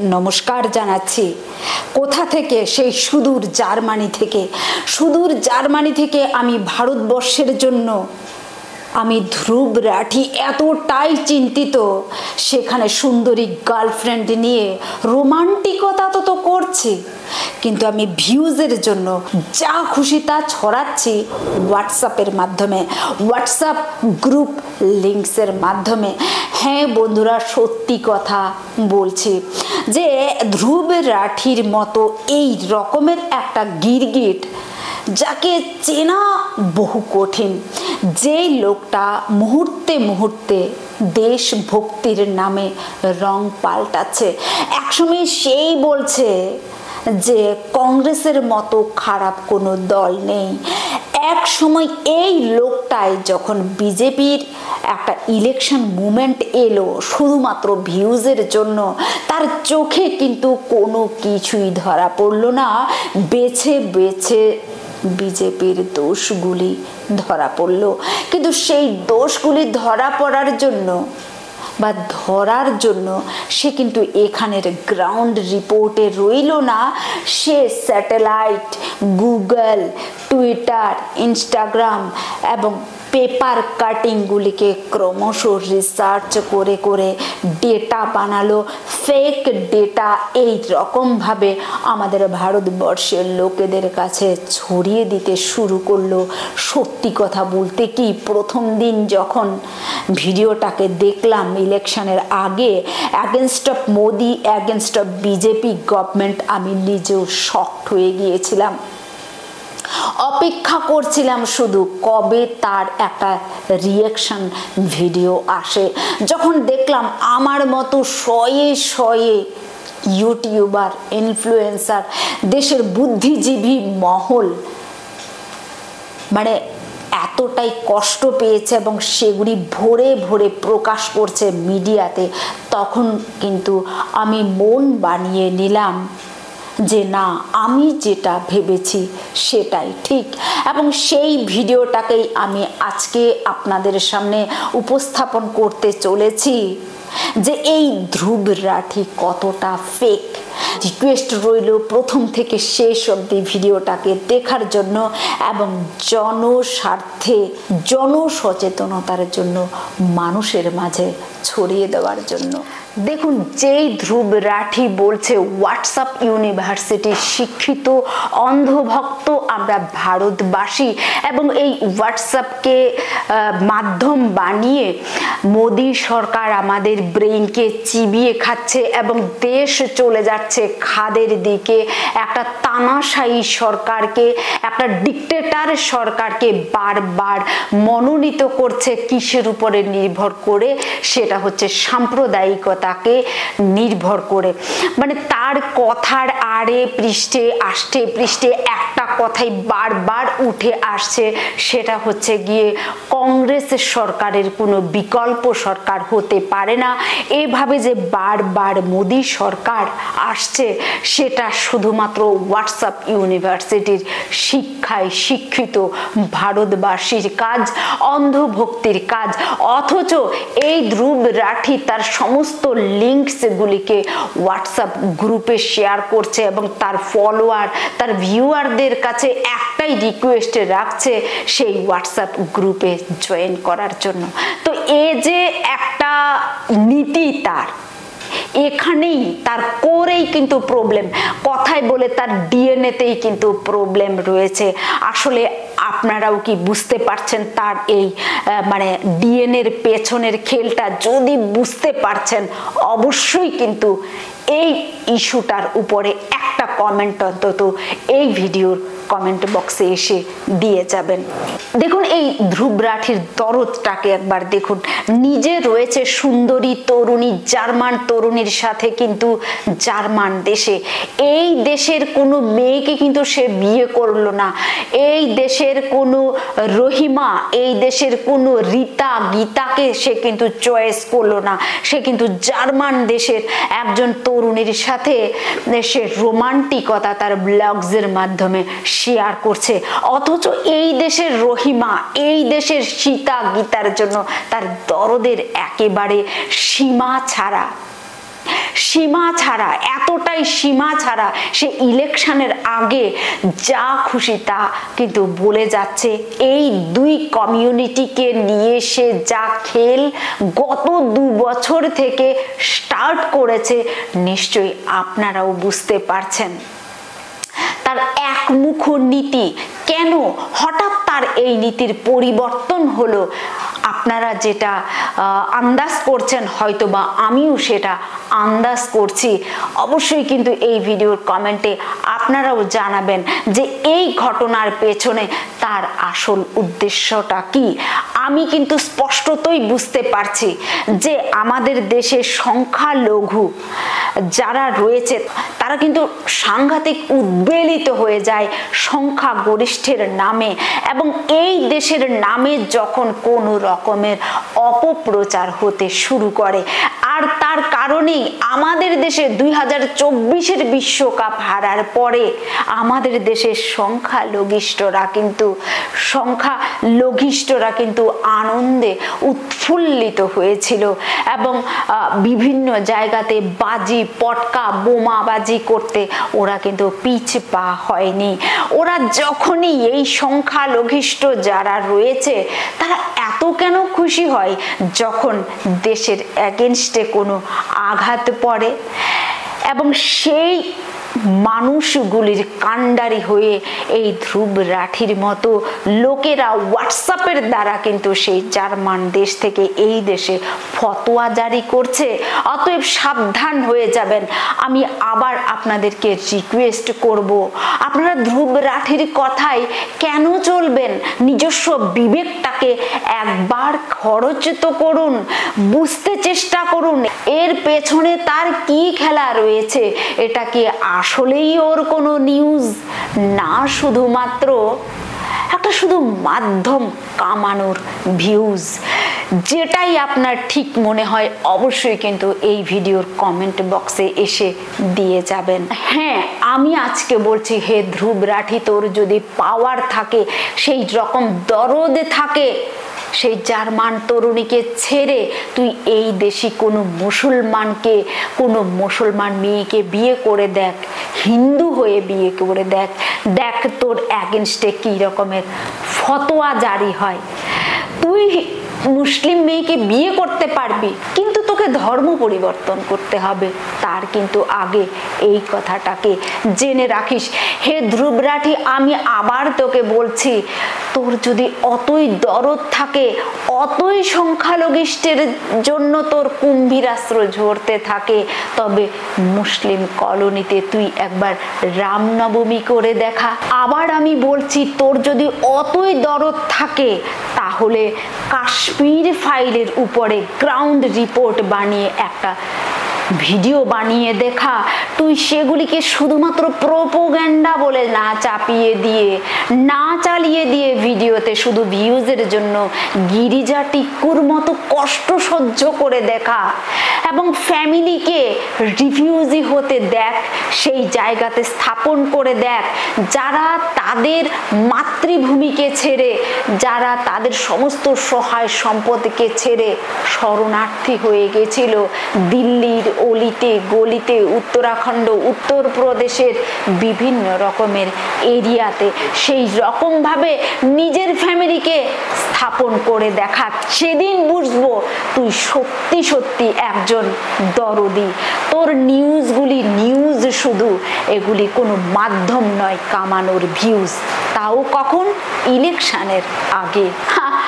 নমস্কার জানাচ্ছি। কোথা থেকে? সেই সুদূর জার্মানি থেকে। সুদূর জার্মানি থেকে আমি ভারতবর্ষের জন্য আমি ধ্রুব রাঠি এতটাই চিন্তিত। সেখানে সুন্দরী গার্লফ্রেন্ড নিয়ে রোমান্টিকতা তো তো করছি। কিন্তু আমি ভিউজের জন্য যা খুশি তা ছড়াচ্ছি হোয়াটসঅ্যাপের মাধ্যমে, হোয়াটসঅ্যাপ গ্রুপ লিঙ্কসের মাধ্যমে। হ্যাঁ বন্ধুরা, সত্যি কথা বলছি যে ধ্রুব রাঠির মতো এই রকমের একটা গিরগিট যাকে চেনা বহু কঠিন। যে লোকটা মুহূর্তে মুহূর্তে দেশভক্তির নামে রং পাল্টাচ্ছে। একসময় সেই বলছে যে কংগ্রেসের মতো খারাপ কোনো দল নেই। এক সময় এই লোকটাই যখন বিজেপির একটা ইলেকশন মুভমেন্ট এলো, শুধুমাত্র ভিউজের জন্য, তার চোখে কিন্তু কোনো কিছুই ধরা পড়ল না। বেছে বেছে বিজেপির দোষগুলি ধরা পড়ল। কিন্তু সেই দোষগুলি ধরা পড়ার জন্য বা ধরার জন্য সে কিন্তু এখানের গ্রাউন্ড রিপোর্টে রইল না। সে স্যাটেলাইট গুগল টুইটার ইনস্টাগ্রাম এবং পেপার কাটিংগুলিকে ক্রমশ রিসার্চ করে করে ডেটা বানালো। ফেক ডেটা এই রকমভাবে আমাদের ভারতবর্ষের লোকেদের কাছে ছড়িয়ে দিতে শুরু করল। সত্যি কথা বলতে কি, প্রথম দিন যখন ভিডিওটাকে দেখলাম ইলেকশনের আগে against of Modi against of BJP government আমি নিজেও শক্ট হয়ে গিয়েছিলাম। অপেক্ষা করছিলাম শুধু কবে তার একটা রিয়েকশন ভিডিও আসে। যখন দেখলাম আমার মতো শয়ে শয়ে ইউটিউবার ইনফ্লুয়েন্সার দেশের বুদ্ধিজীবী মহল মানে এতটাই কষ্ট পেয়েছে এবং সেগুলি ভরে ভরে প্রকাশ করছে মিডিয়াতে, তখন কিন্তু আমি মন বানিয়ে নিলাম যে না, আমি যেটা ভেবেছি সেটাই ঠিক। এবং সেই ভিডিওটাকেই আমি আজকে আপনাদের সামনে উপস্থাপন করতে চলেছি। যে এই ধ্রুব রাঠি কতটা ফেক রিকোয়েস্ট রইল প্রথম থেকে শেষ অবধি ভিডিওটাকে দেখার জন্য এবং জনস্বার্থে, জনসচেতনতার জন্য মানুষের মাঝে ছড়িয়ে দেওয়ার জন্য। দেখুন, যেই ধ্রুব রাঠি বলছে হোয়াটসঅ্যাপ ইউনিভার্সিটি শিক্ষিত, অন্ধভক্ত, আমরা ভারতবাসী এবং এই হোয়াটসঅ্যাপকে মাধ্যম বানিয়ে মোদী সরকার আমাদের ব্রেইনকে চিবিয়ে খাচ্ছে এবং দেশ চলে যাচ্ছে খাদের দিকে। একটা তানাশাহী সরকারকে, একটা ডিকটেটার সরকারকে বারবার মনোনীত করছে কিসের উপরে নির্ভর করে? সেটা হচ্ছে সাম্প্রদায়িকতাকে নির্ভর করে। মানে তার কথার আড়ে পৃষ্ঠে, আষ্টে পৃষ্ঠে একটা কথাই বারবার উঠে আসছে, সেটা হচ্ছে গিয়ে কংগ্রেস সরকারের কোনো বিকল্প সরকার হতে পারে না। এভাবে যে বারবার মোদী সরকার আসছে, সেটা শুধুমাত্র হোয়াটসঅ্যাপ ইউনিভার্সিটির শিক্ষায় শিক্ষিত ভারতবাসীর কাজ, অন্ধভক্তির কাজ, অথচ এই ধ্রুব রাঠি তার সমস্ত লিঙ্কসগুলিকে হোয়াটসঅ্যাপ গ্রুপে শেয়ার করছে এবং তার ফলোয়ার তার ভিউয়ারদের কাছে একটাই রিকোয়েস্টে রাখছে সেই হোয়াটসঅ্যাপ গ্রুপে জয়েন করার জন্য। তো এ যে একটা নীতি তার, এখানেই তার কোরেই কিন্তু প্রবলেম কথায় বলে তার ডিএনএতেই কিন্তু প্রবলেম রয়েছে। আসলে আপনারাও কি বুঝতে পারছেন তার এই মানে ডিএনএর পেছনের খেলটা যদি বুঝতে পারছেন, অবশ্যই কিন্তু এই ইস্যুটার উপরে একটা কমেন্ট অন্তত এই ভিডিওর কমেন্ট বক্সে এসে দিয়ে যাবেন। দেখুন, এই ধ্রুবরাঠির দরদটাকে একবার দেখুন। নিজে রয়েছে সুন্দরী তরুণী, জার্মান তরুণীর সাথে কিন্তু জার্মান দেশে। এই দেশের কোনো মেয়েকে কিন্তু সে বিয়ে করল না। এই দেশের কোনো রহিমা, এই দেশের কোনো রীতা, গীতাকে সে কিন্তু চয়েস করল না। সে কিন্তু জার্মান দেশের একজন তরুণীর সাথে সে রোমান্টিকতা তার ব্লগসের মাধ্যমে শেয়ার করছে। অথচ এই দেশের রহিমা, এই দেশের সীতা গীতার জন্য তার দরদের একেবারে সীমা ছাড়া সীমা ছাড়া, এতটাই সীমা ছাড়া সে ইলেকশনের আগে যা খুশি তা কিন্তু বলে যাচ্ছে। এই দুই কমিউনিটিকে নিয়ে সে যা খেল গত দু বছর থেকে স্টার্ট করেছে, নিশ্চয়ই আপনারাও বুঝতে পারছেন। তার একমুখ নীতি, কেন হঠাৎ তার এই নীতির পরিবর্তন হলো? আপনারা যেটা আন্দাজ করছেন হয়তো বা আমিও সেটা আন্দাজ করছি। অবশ্যই কিন্তু এই ভিডিওর কমেন্টে আপনারাও জানাবেন যে এই ঘটনার পেছনে তার আসল উদ্দেশ্যটা কি। আমি কিন্তু স্পষ্টতই বুঝতে পারছি যে আমাদের দেশে সংখ্যালঘু যারা রয়েছে, তারা কিন্তু সাংঘাতিক উদ্বেলিত হয়ে যায় সংখ্যা গরিষ্ঠের নামে এবং এই দেশের নামে যখন কোনো রকমের অপপ্রচার হতে শুরু করে। আর তার কারণেই আমাদের দেশে দুই হাজার চব্বিশের বিশ্বকাপ হারার পরে আমাদের দেশের সংখ্যালঘিষ্ঠরা কিন্তু সংখ্যা সংখ্যালঘিষ্ঠরা কিন্তু আনন্দে উৎফুল্লিত হয়েছিল এবং বিভিন্ন জায়গাতে বাজি, পটকা, বোমাবাজি করতে ওরা কিন্তু পিছ পা হয়নি। ওরা যখনই এই সংখ্যালঘিষ্ঠ যারা রয়েছে, তারা এত কেন খুশি হয়? যখন দেশের অ্যাগেনস্টে কোনো আঘাত পড়ে এবং সেই মানুষগুলির কাণ্ডারি হয়ে এই ধ্রুব রাঠির মতো লোকেরা হোয়াটসঅ্যাপের দ্বারা কিন্তু সেই জার্মান দেশ থেকে এই দেশে ফতোয়া জারি করছে। অতএব সাবধান হয়ে যাবেন। আমি আবার আপনাদেরকে রিকোয়েস্ট করব। আপনারা ধ্রুব রাঠির কথাই কেন চলবেন? নিজস্ব বিবেকটাকে একবার খরচ তো করুন, বুঝতে চেষ্টা করুন। এর পেছনে তার কি খেলা রয়েছে? এটা কি আসলেই ওর কোনো নিউজ না, শুধুমাত্র একটা শুধু মাধ্যম কামানোর ভিউজ যেটাই আপনার ঠিক মনে হয়, অবশ্যই কিন্তু এই ভিডিওর কমেন্ট বক্সে এসে দিয়ে যাবেন। হ্যাঁ আমি আজকে বলছি, হে ধ্রুব রাঠি, তোর যদি পাওয়ার থাকে, সেই রকম দরদে থাকে সেই জার্মান তরুণীকে ছেড়ে তুই এই দেশি কোনো মুসলমানকে, কোনো মুসলমান মেয়েকে বিয়ে করে দেখ, হিন্দু হয়ে বিয়ে করে দেখ। দেখ তোর অ্যাগেনস্টে কী রকমের ফতোয়া জারি হয়। তুই মুসলিম মেয়েকে বিয়ে করতে পারবি, কিন্তু তোকে ধর্ম পরিবর্তন করতে হবে। তার কিন্তু আগে এই কথাটাকে জেনে রাখিস। হে ধ্রুবরাঠি, আমি আবার তোকে বলছি, তোর যদি অতই দরদ থাকে, অতই সংখ্যালঘিষ্ঠের জন্য তোর কুম্ভীরাস্ত্র ঝরতে থাকে, তবে মুসলিম কলোনিতে তুই একবার রামনবমী করে দেখা। আবার আমি বলছি, তোর যদি অতই দরদ থাকে তাহলে কাশ্মীর ফাইলের উপরে গ্রাউন্ড রিপোর্ট বানিয়ে একটা ভিডিও বানিয়ে দেখা। তুই সেগুলিকে শুধুমাত্র প্রোপোগ্যান্ডা বলে না চাপিয়ে দিয়ে, না চালিয়ে দিয়ে ভিডিওতে শুধু ভিউজের জন্য গিরিজা টিক্কুর মতো কষ্ট সহ্য করে দেখা। এবং ফ্যামিলিকে রিভিউজি হতে দেখ, সেই জায়গাতে স্থাপন করে দেখ, যারা তাদের মাতৃভূমিকে ছেড়ে, যারা তাদের সমস্ত সহায় সম্পদকে ছেড়ে শরণার্থী হয়ে গেছিল দিল্লির অলিতে, গলিতে, উত্তরাখণ্ড, উত্তরপ্রদেশের বিভিন্ন রকমের এরিয়াতে সেই রকমভাবে নিজের ফ্যামিলিকে স্থাপন করে দেখা। সেদিন বুঝব তুই সত্যি সত্যি একজন দরদি। তোর নিউজগুলি, নিউজ শুধু, এগুলি কোনো মাধ্যম নয়, কামানোর ভিউজ তাও কখন? ইলেকশনের আগে।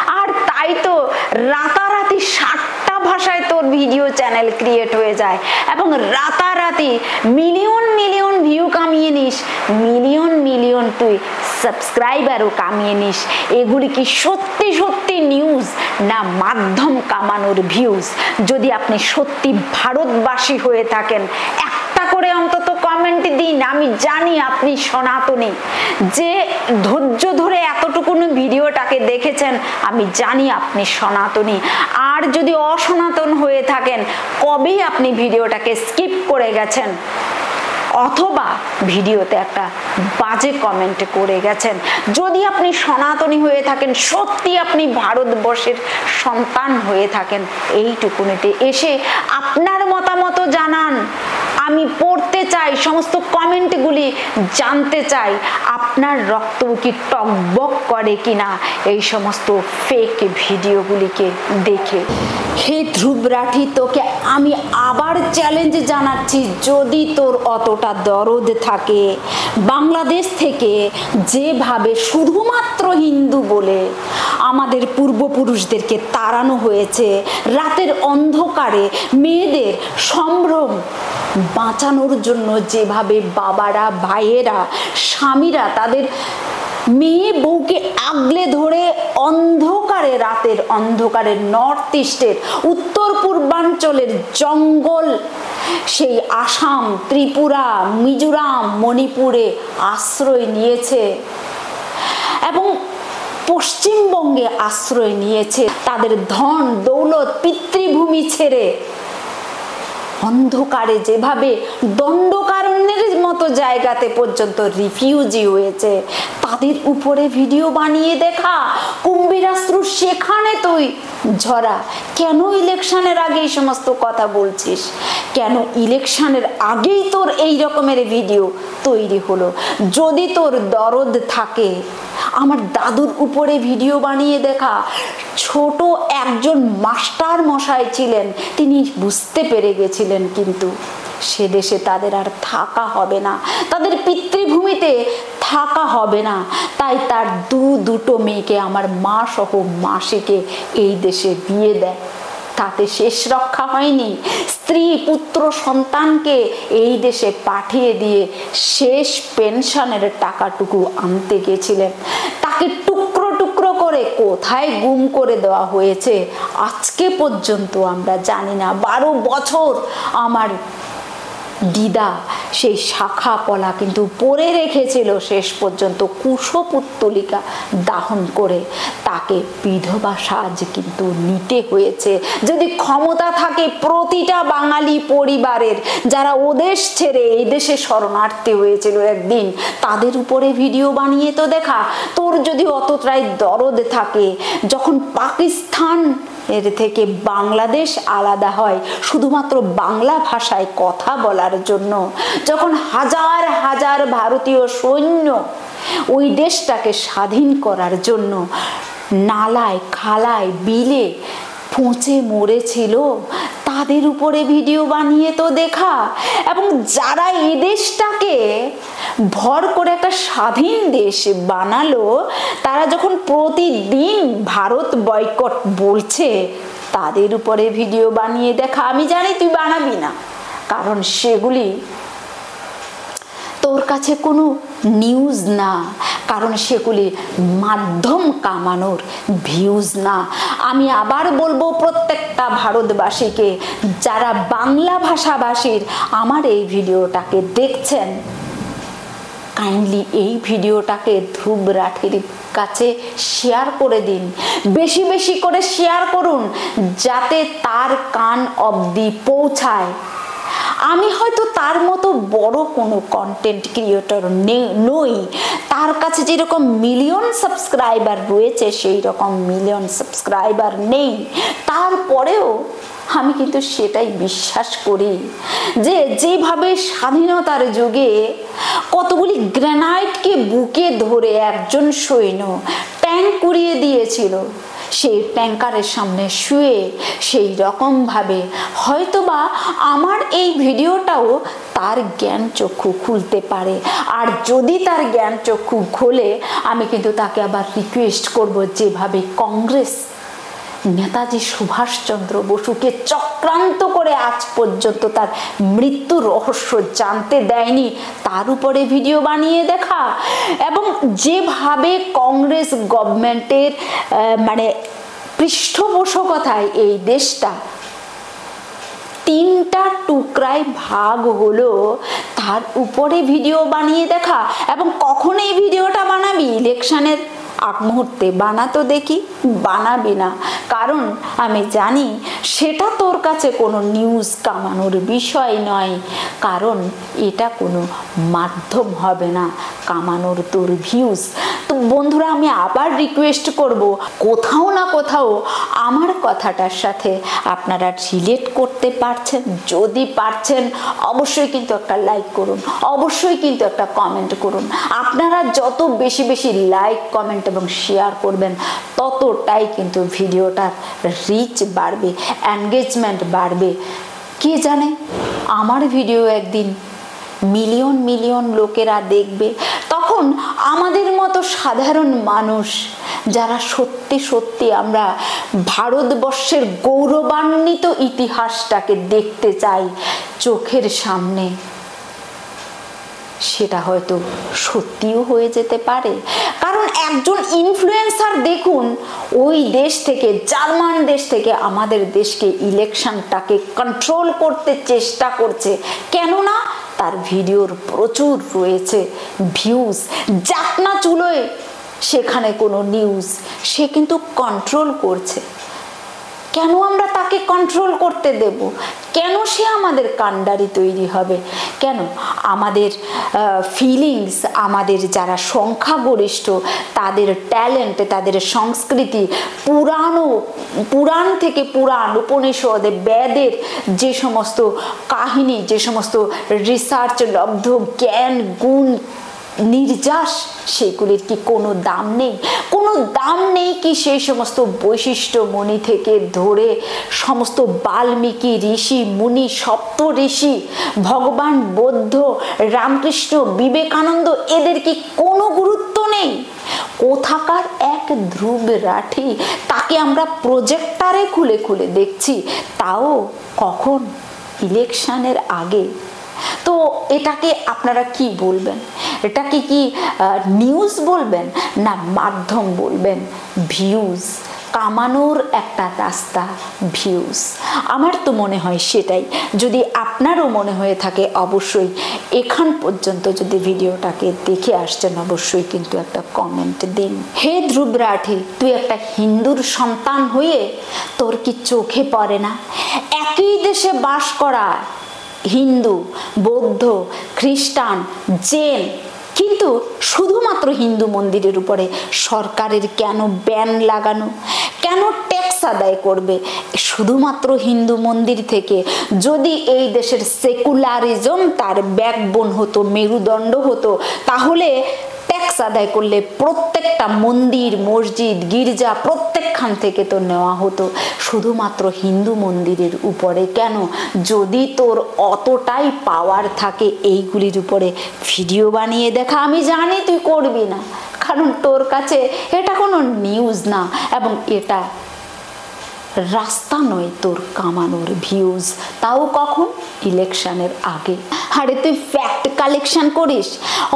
আর তাই তো রাতারাতি ষাটটা ভাষায় তোর ভিডিও চ্যানেল ক্রিয়েট হয়ে যায় এবং রাতারাতি মিলিয়ন মিলিয়ন ভিউ কামিয়ে নিস মিলিয়ন মিলিয়ন তুই সাবস্ক্রাইবারও কামিয়ে নিস। এগুলি কি সত্যি সত্যি নিউজ না মাধ্যম কামানোর ভিউজ যদি আপনি সত্যি ভারতবাসী হয়ে থাকেন, একটা করে অন্তত কমেন্ট দিন, আমি জানি আপনি সনাতনী। যে ধৈর্য ধরে এতটুকুন ভিডিওটাকে দেখেছেন, আমি জানি আপনি সনাতনী। আর যদি অসনাতন হয়ে থাকেন কবেই আপনি ভিডিওটাকে স্কিপ করে গেছেন? অথবা ভিডিওতে একটা বাজে কমেন্ট করে গেছেন। যদি আপনি সনাতনী হয়ে থাকেন, সত্যি আপনি ভারতবর্ষের সন্তান হয়ে থাকেন, এইটুকুনিতে এসে আপনার মতামত জানান। আমি পড়তে চাই, সমস্ত কমেন্টগুলি জানতে চাই, আপনার রক্ত কি টকবক করে কিনা? এই সমস্ত ফেক ভিডিওগুলিকে দেখে। হে ধ্রুব রাঠি, তোকে আমি আবার চ্যালেঞ্জ জানাচ্ছি, যদি তোর অতটা দরদ থাকে। বাংলাদেশ থেকে যেভাবে শুধুমাত্র হিন্দু বলে আমাদের পূর্বপুরুষদেরকে তাড়ানো হয়েছে, রাতের অন্ধকারে মেয়েদের সম্ভ্রম বাঁচানোর জন্য যেভাবে বাবারা, ভাইয়েরা, স্বামীরা তাদের মেয়ে বউকে আগলে ধরে অন্ধকারে, রাতের অন্ধকারে নর্থ ইস্টের, উত্তর পূর্বাঞ্চলের জঙ্গল, সেই আসাম, ত্রিপুরা, মিজোরাম, মণিপুরে আশ্রয় নিয়েছে এবং পশ্চিমবঙ্গে আশ্রয় নিয়েছে। তাদের ধন, দৌলত, পিতৃভূমি ছেড়ে অন্ধকারে যেভাবে দণ্ডকারণ্যের মতো জায়গাতে পর্যন্ত রিফিউজি হয়েছে। তাদের উপরে ভিডিও বানিয়ে দেখা। কুম্ভীরাশ্রু সেখানে তুই ঝরা। কেন ইলেকশনের আগে এই সমস্ত কথা বলছিস? কেন ইলেকশনের আগেই তোর এই রকমের ভিডিও তৈরি হলো? যদি তোর দরদ থাকে, আমার দাদুর উপরে ভিডিও বানিয়ে দেখা। ছোট একজন মাস্টার মশাই ছিলেন, তিনি বুঝতে পেরে গেছিলেন কিন্তু। সে দেশে তাদের আর থাকা হবে না। তাদের পিতৃভূমিতে থাকা হবে না। তাই তার দু দুটো মেয়েকে আমার মা সহ মাসিকে এই দেশে বিয়ে দেয়। তাতে শেষ রক্ষা হয়নি। স্ত্রী, পুত্র, সন্তানকে এই দেশে পাঠিয়ে দিয়ে শেষ পেনশনের টাকাটুকু আনতে গেছিলেন। তাকে টুকরো টুকরো করে কোথায় গুম করে দেওয়া হয়েছে, আজকে পর্যন্ত আমরা জানি না। বারো বছর আমার দিদা সেই শাখা পলা কিন্তু পরে রেখেছিল শেষ পর্যন্ত কুশপুত্তলিকা দাহন করে। তাকে বিধবা সাজ কিন্তু নিতে হয়েছে। যদি ক্ষমতা থাকে প্রতিটা বাঙালি পরিবারের যারা ওদেশ ছেড়ে এই দেশে শরণার্থী হয়েছিল একদিন, তাদের উপরে ভিডিও বানিয়ে তো দেখা। তোর যদি অতটাই দরদ থাকে, যখন পাকিস্তান এর থেকে বাংলাদেশ আলাদা হয়, শুধুমাত্র বাংলা ভাষায় কথা বলার জন্য। যখন হাজার হাজার ভারতীয় সৈন্য ওই দেশটাকে স্বাধীন করার জন্য, নালায়, খালায়, বিলে পচে মরেছিল। তাদের উপরে ভিডিও বানিয়ে তো দেখা। এবং যারা এই দেশটাকে ভর করে একটা স্বাধীন দেশ বানালো, তারা যখন প্রতিদিন ভারত বয়কট বলছে, তাদের উপরে ভিডিও বানিয়ে দেখা। আমি জানি তুই বানাবি না, কারণ সেগুলি তোর কাছে কোনো নিউজ না। কারণ সেগুলি মাধ্যম কামানোর ভিউজ না। আমি আবার বলব প্রত্যেকটা ভারতবাসীকে, যারা বাংলা ভাষাভাষীর আমার এই ভিডিওটাকে দেখছেন কাইন্ডলি এই ভিডিওটাকে ধ্রুব রাঠির কাছে শেয়ার করে দিন। বেশি বেশি করে শেয়ার করুন, যাতে তার কান অবধি পৌঁছায়। আমি হয়তো তার মতো বড় কোনো কন্টেন্ট ক্রিয়েটর নই। তার কাছে যেরকম মিলিয়ন সাবস্ক্রাইবার রয়েছে সেই রকম মিলিয়ন সাবস্ক্রাইবার নেই। তারপরেও আমি কিন্তু সেটাই বিশ্বাস করি যে যেভাবে স্বাধীনতার যুগে কতগুলি গ্রানাইটকে বুকে ধরে একজন সৈন্য ট্যাঙ্ক কুড়িয়ে দিয়েছিল সেই ট্যাঙ্কারের সামনে শুয়ে সেই রকমভাবে হয়তোবা আমার এই ভিডিওটাও তার জ্ঞান চক্ষু খুলতে পারে। আর যদি তার জ্ঞান চক্ষু খোলে, আমি কিন্তু তাকে আবার রিকোয়েস্ট করব যেভাবে কংগ্রেস নেতাজি সুভাষচন্দ্র বসুকে চক্রান্ত করে আজ পর্যন্ত তার মৃত্যু রহস্য জানতে দেয়নি। তার উপরে ভিডিও বানিয়ে দেখা এবং যেভাবে কংগ্রেস গভর্নমেন্টের মানে পৃষ্ঠপোষকতায় এই দেশটা তিনটা টুকরায় ভাগ হলো, তার উপরে ভিডিও বানিয়ে দেখা এবং কখন এই ভিডিওটা বানাবি? ইলেকশনের আগ মুহূর্তে বানাতো দেখি, বানাবি না। কারণ আমি জানি সেটা তোর কাছে কোনো নিউজ কামানোর বিষয় নয়। কারণ এটা কোনো মাধ্যম হবে না কামানোর তোর ভিউজ তো বন্ধুরা, আমি আবার রিকোয়েস্ট করব, কোথাও না কোথাও আমার কথাটার সাথে আপনারা রিলেট করতে পারছেন। যদি পারছেন, অবশ্যই কিন্তু একটা লাইক করুন, অবশ্যই কিন্তু একটা কমেন্ট করুন। আপনারা যত বেশি বেশি লাইক কমেন্ট এবং শেয়ার করবেন, ততটাই কিন্তু ভিডিওটার রিচ বাড়বে এনগেজমেন্ট বাড়বে। কে জানে? আমার ভিডিও একদিন মিলিয়ন মিলিয়ন লোকেরা দেখবে। তখন আমাদের মতো সাধারণ মানুষ, যারা সত্যি সত্যি আমরা ভারতবর্ষের গৌরবান্বিত ইতিহাসটাকে দেখতে চাই চোখের সামনে। সেটা হয়তো সত্যিও হয়ে যেতে পারে। কারণ একজন ইনফ্লুয়েন্সার দেখুন, ওই দেশ থেকে, জার্মান দেশ থেকে আমাদের দেশকে ইলেকশনটাকে কন্ট্রোল করতে চেষ্টা করছে। কেননা তার ভিডিওর প্রচুর রয়েছে ভিউজ যাতনা চুলোয়, সেখানে কোনো নিউজ সে কিন্তু কন্ট্রোল করছে। কেন আমরা তাকে কন্ট্রোল করতে দেব? কেন সে আমাদের কান্ডারি তৈরি হবে? কেন আমাদের ফিলিংস আমাদের যারা সংখ্যাগরিষ্ঠ, তাদের ট্যালেন্ট তাদের সংস্কৃতি, পুরানো, পুরাণ থেকে পুরাণ উপনিষদে, বেদের যে সমস্ত কাহিনী, যে সমস্ত রিসার্চ লব্ধ জ্ঞান, গুণ, নির্যাস, সেগুলির কি কোনো দাম নেই? কোনো দাম নেই কি সেই সমস্ত বৈশিষ্ট্য মণি থেকে ধরে সমস্ত বাল্মীকি, ঋষি, মুনি, সপ্ত ঋষি, ভগবান, বৌদ্ধ, রামকৃষ্ণ, বিবেকানন্দ, এদের কি কোনো গুরুত্ব নেই? কোথাকার এক ধ্রুব রাঠি তাকে আমরা প্রজেক্টারে খুলে খুলে দেখছি, তাও কখন ইলেকশনের আগে। তো এটাকে আপনারা কি বলবেন? এটাকে কি নিউজ বলবেন না মাধ্যম বলবেন? ভিউজ কামানোর একটা রাস্তা ভিউজ আমার তো মনে হয় সেটাই। যদি আপনারও মনে হয়ে থাকে, অবশ্যই এখান পর্যন্ত যদি ভিডিওটাকে দেখে আসছেন, অবশ্যই কিন্তু একটা কমেন্ট দিন। হে ধ্রুব রাঠি, তুই একটা হিন্দুর সন্তান হয়ে তোর কি চোখে পড়ে না? একই দেশে বাস করা হিন্দু, বৌদ্ধ, খ্রিস্টান, জেন, কিন্তু শুধুমাত্র হিন্দু মন্দিরের উপরে সরকারের কেন ব্যান লাগানো? কেন ট্যাক্স আদায় করবে? শুধুমাত্র হিন্দু মন্দির থেকে? যদি এই দেশের সেকুলারিজম তার ব্যাকবোন হতো, মেরুদণ্ড হতো, তাহলে ট্যাক্স আদায় করলে প্রত্যেকটা মন্দির, মসজিদ, গির্জা প্রত্যেকখান থেকে তো নেওয়া হতো। শুধুমাত্র হিন্দু মন্দিরের উপরে কেন? যদি তোর অতটাই পাওয়ার থাকে এইগুলির উপরে ভিডিও বানিয়ে দেখা। আমি জানি তুই করবি না, কারণ তোর কাছে এটা কোনো নিউজ না, এবং এটা রাস্তা নয় তোর কামানোর ভিউজ তাও কখন? ইলেকশনের আগে। আরে তুই ফ্যাক্ট কালেকশন করিস?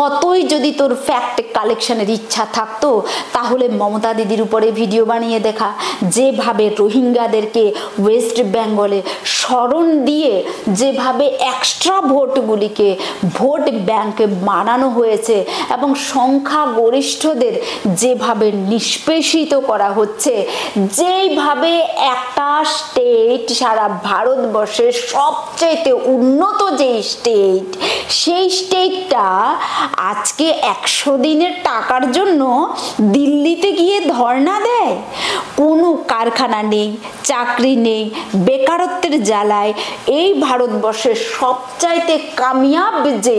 অতই যদি তোর ফ্যাক্ট কালেকশনের ইচ্ছা থাকতো, তাহলে মমতা দিদির উপরে ভিডিও বানিয়ে দেখা। যেভাবে রোহিঙ্গাদেরকে ওয়েস্ট বেঙ্গলে স্মরণ দিয়ে, যেভাবে এক্সট্রা ভোটগুলিকে ভোট ব্যাংকে বানানো হয়েছে এবং সংখ্যাগরিষ্ঠদের যেভাবে নিষ্পেষিত করা হচ্ছে যেইভাবে একটা স্টেট সারা ভারতবর্ষের সবচাইতে উন্নত যে স্টেট সেই স্টেটটা আজকে একশো দিনের টাকার জন্য দিল্লিতে গিয়ে ধর্ণা দেয়। কোনো কারখানা নেই, চাকরি নেই, বেকারত্বের জ্বালায় এই ভারতবর্ষের সবচাইতে কামিয়াব যে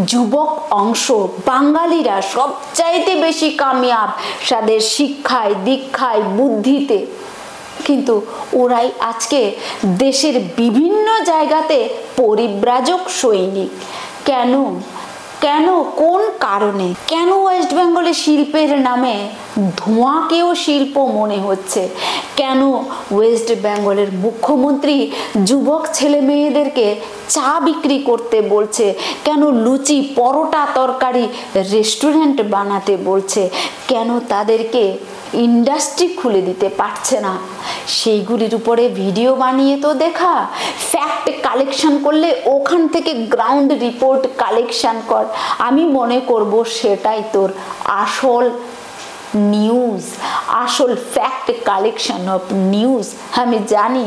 যুবক অংশ, বাঙালিরা সবচাইতে বেশি কামিয়াব, তাদের শিক্ষায়, দীক্ষায়, বুদ্ধিতে। কিন্তু ওরাই আজকে দেশের বিভিন্ন জায়গাতে পরিব্রাজক সৈনিক। কেন? কেন, কোন কারণে? কেন ওয়েস্ট বেঙ্গলে শিল্পের নামে ধোঁয়াকেও শিল্প মনে হচ্ছে? কেন ওয়েস্ট বেঙ্গলের মুখ্যমন্ত্রী যুবক ছেলে মেয়েদেরকে চা বিক্রি করতে বলছে? কেন লুচি পরোটা তরকারি রেস্টুরেন্ট বানাতে বলছে? কেন তাদেরকে ইন্ডাস্ট্রি খুলে দিতে পারছে না। সেইগুলির উপরে ভিডিও বানিয়ে তো দেখা ফ্যাক্ট কালেকশন করলে ওখান থেকে গ্রাউন্ড রিপোর্ট কালেকশন কর। আমি মনে করব সেটাই তোর আসল নিউজ আসল ফ্যাক্ট কালেকশন অফ নিউজ আমি জানি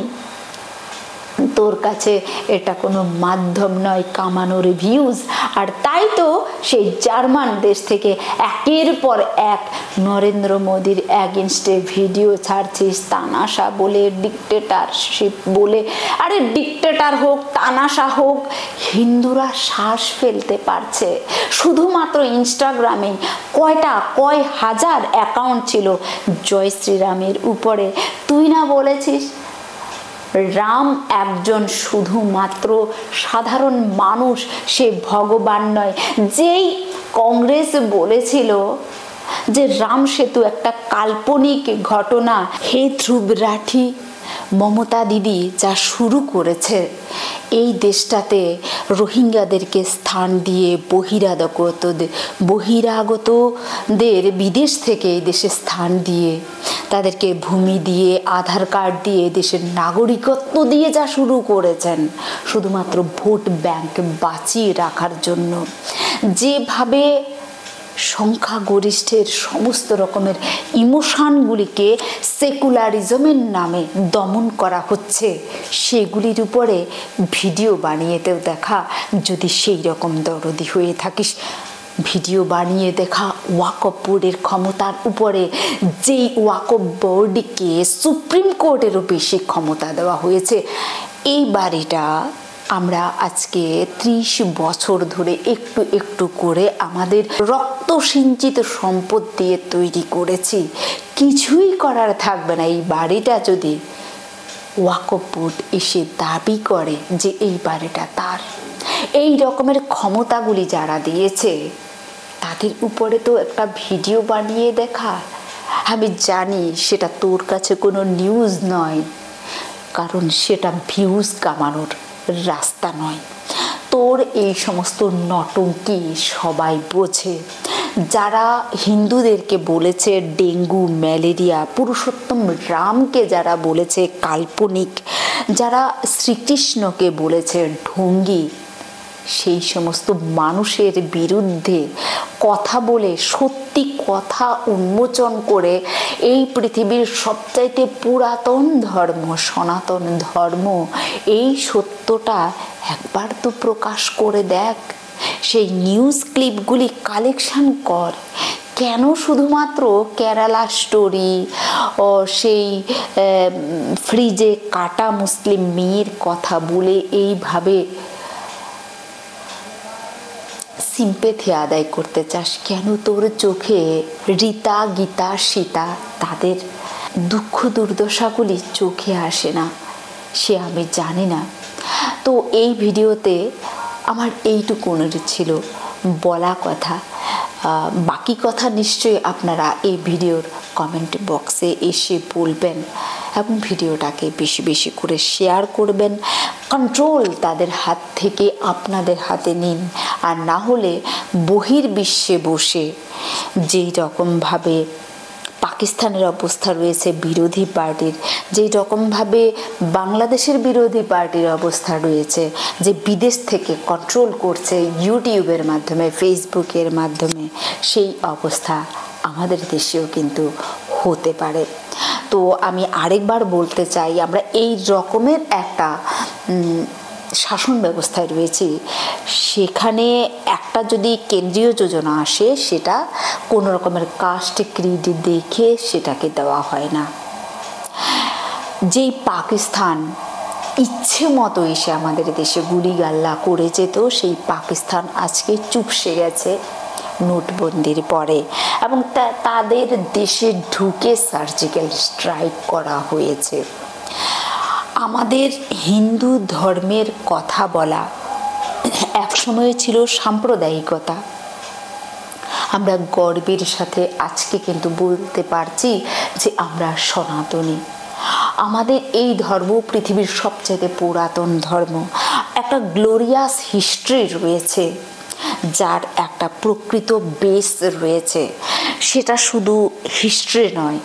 তোর কাছে এটা কোনো মাধ্যম নয়, কামানোর ভিউজ আর তাই তো সেই জার্মান দেশ থেকে একের পর এক নরেন্দ্র মোদীর অ্যাগেনস্টে ভিডিও ছাড়ছিস, তানাশা বলে ডিকটেটারশিপ বলে। আরে ডিকটেটার হোক, তানাশা হোক, হিন্দুরা শ্বাস ফেলতে পারছে। শুধুমাত্র ইনস্টাগ্রামে কয়টা, কয় হাজার অ্যাকাউন্ট ছিল জয় শ্রীরামের উপরে। তুই না বলেছিস রাম একজন শুধুমাত্র সাধারণ মানুষ সে ভগবান নয়। যেই কংগ্রেস বলেছিল যে রাম সেতু একটা কাল্পনিক ঘটনা। হে ধ্রুব রাঠি, মমতা দিদি যা শুরু করেছে, এই দেশটাতে রোহিঙ্গাদেরকে স্থান দিয়ে বহিরাগত বহিরাগতদের বিদেশ থেকে এই দেশে স্থান দিয়ে, তাদেরকে ভূমি দিয়ে, আধার কার্ড দিয়ে দেশের নাগরিকত্ব দিয়ে যা শুরু করেছেন, শুধুমাত্র ভোট ব্যাংক বাঁচিয়ে রাখার জন্য। যেভাবে সংখ্যাগরিষ্ঠের সমস্ত রকমের ইমোশনগুলিকে সেকুলারিজমের নামে দমন করা হচ্ছে। সেগুলির উপরে ভিডিও বানিয়েতেও দেখা, যদি সেই রকম দরদি হয়ে থাকিস। ভিডিও বানিয়ে দেখা ওয়াকফ বোর্ডের ক্ষমতার উপরে, যেই ওয়াকফ বোর্ডকে সুপ্রিম কোর্টেরও বেশি ক্ষমতা দেওয়া হয়েছে। এই বাড়িটা আমরা আজকে ত্রিশ বছর ধরে একটু একটু করে আমাদের রক্ত সিঞ্চিত সম্পদ দিয়ে তৈরি করেছি। কিছুই করার থাকবে না। এই বাড়িটা যদি ওয়াকফ বোর্ড এসে দাবি করে যে এই বাড়িটা তার, এই রকমের ক্ষমতাগুলি যারা দিয়েছে, তাদের উপরে তো একটা ভিডিও বানিয়ে দেখা। আমি জানি সেটা তোর কাছে কোনো নিউজ নয়, কারণ সেটা ভিউজ কামানোর। রাস্তা নয়। তোর এই সমস্ত নটঙ্কি সবাই বোঝে। যারা হিন্দুদেরকে বলেছে ডেঙ্গু, ম্যালেরিয়া, পুরুষোত্তম রামকে যারা বলেছে কাল্পনিক, যারা শ্রীকৃষ্ণকে বলেছে ঢঙ্গি, সেই সমস্ত মানুষের বিরুদ্ধে কথা বলে সত্যি কথা উন্মোচন করে এই পৃথিবীর সবচাইতে পুরাতন ধর্ম, সনাতন ধর্ম, এই সত্যটা একবার তো প্রকাশ করে দেখ। সেই নিউজ ক্লিপগুলি কালেকশন কর। কেন শুধুমাত্র কেরালা স্টোরি ও সেই ফ্রিজে কাটা মুসলিম মেয়ের কথা বলে এইভাবে সিম্পেথি আদায় করতে চাস কেন? তোর চোখে রীতা, গীতা, সীতা, তাদের দুঃখ দুর্দশাগুলি চোখে আসে না, সে আমি জানি না। তো এই ভিডিওতে আমার এইটুকু অনুরোধ ছিল, বলা কথা। বাকি কথা নিশ্চয়ই আপনারা এই ভিডিওর কমেন্ট বক্সে এসে বলবেন এবং ভিডিওটাকে বেশি বেশি করে শেয়ার করবেন। কন্ট্রোল তাদের হাত থেকে আপনাদের হাতে নিন। আর না হলে বহির্বিশ্বে বসে যেই রকমভাবে পাকিস্তানের অবস্থা রয়েছে বিরোধী পার্টির, যেই রকমভাবে বাংলাদেশের বিরোধী পার্টির অবস্থা রয়েছে, যে বিদেশ থেকে কন্ট্রোল করছে ইউটিউবের মাধ্যমে ফেসবুকের মাধ্যমে, সেই অবস্থা আমাদের দেশেও কিন্তু হতে পারে। তো আমি আরেকবার বলতে চাই, আমরা এই রকমের একটা শাসন ব্যবস্থায় রয়েছি। সেখানে একটা যদি কেন্দ্রীয় যোজনা আসে, সেটা কোনো রকমের কাস্ট ক্রিড দেখে সেটাকে দেওয়া হয় না। যেই পাকিস্তান ইচ্ছে মতো এসে আমাদের দেশে গুলিগাল্লা করে যেত সেই পাকিস্তান আজকে চুপসে গেছে। নোটবন্দির পরে এবং তাদের দেশে ঢুকে সার্জিক্যাল স্ট্রাইক করা হয়েছে। আমাদের হিন্দু ধর্মের কথা বলা একসময় ছিল সাম্প্রদায়িকতা। আমরা গর্বের সাথে আজকে কিন্তু বলতে পারছি যে আমরা সনাতনী। আমাদের এই ধর্ম পৃথিবীর সবচেয়ে পুরাতন ধর্ম। একটা গ্লোরিয়াস হিস্ট্রি রয়েছে। যার একটা প্রকৃত বেস রয়েছে। সেটা শুধু হিস্ট্রি নয়,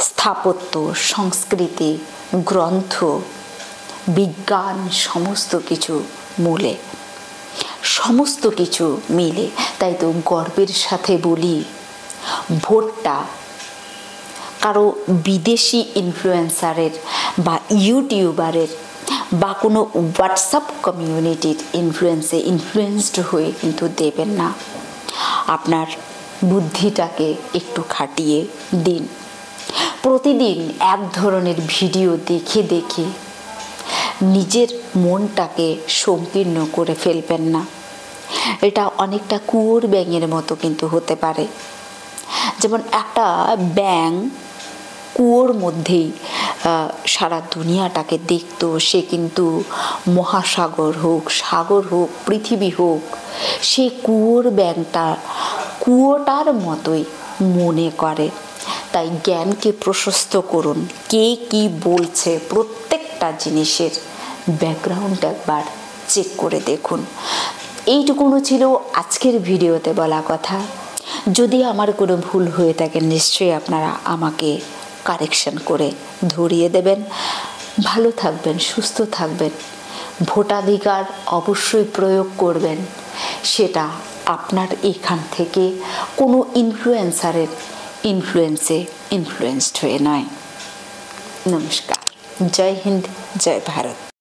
স্থাপত্য, সংস্কৃতি, গ্রন্থ, বিজ্ঞান, সমস্ত কিছু মূলে। সমস্ত কিছু মিলে, তাই তো গর্বের সাথে বলি, ভোটটা কারও বিদেশি ইনফ্লুয়েন্সারের বা ইউটিউবারের বা কোনো হোয়াটসঅ্যাপ কমিউনিটির ইনফ্লুয়েন্সে ইনফ্লুয়েসড হয়ে কিন্তু দেবেন না। আপনার বুদ্ধিটাকে একটু খাটিয়ে দিন। প্রতিদিন এক ধরনের ভিডিও দেখে দেখে নিজের মনটাকে সংকীর্ণ করে ফেলবেন না। এটা অনেকটা কুয়োর ব্যাঙের মতো কিন্তু হতে পারে। যেমন একটা ব্যাং কুয়োর মধ্যেই সারা দুনিয়াটাকে দেখত সে কিন্তু মহাসাগর হোক, সাগর হোক, পৃথিবী হোক, সে কুয়োর ব্যাংটা কুয়োটার মতোই মনে করে। তাই জ্ঞানকে প্রশস্ত করুন, কে কি বলছে প্রত্যেকটা জিনিসের ব্যাকগ্রাউন্ড একবার চেক করে দেখুন। এইটুকুনো ছিল আজকের ভিডিওতে বলা কথা। যদি আমার কোনো ভুল হয়ে থাকে, নিশ্চয়ই আপনারা আমাকে কারেকশন করে ধরিয়ে দেবেন। ভালো থাকবেন, সুস্থ থাকবেন। ভোটাধিকার অবশ্যই প্রয়োগ করবেন। সেটা আপনার এখান থেকে কোনো ইনফ্লুয়েন্সারের ইনফ্লুয়েন্সে ইনফ্লুয়েন্সড হয়ে নয়। নমস্কার। জয় হিন্দ, জয় ভারত।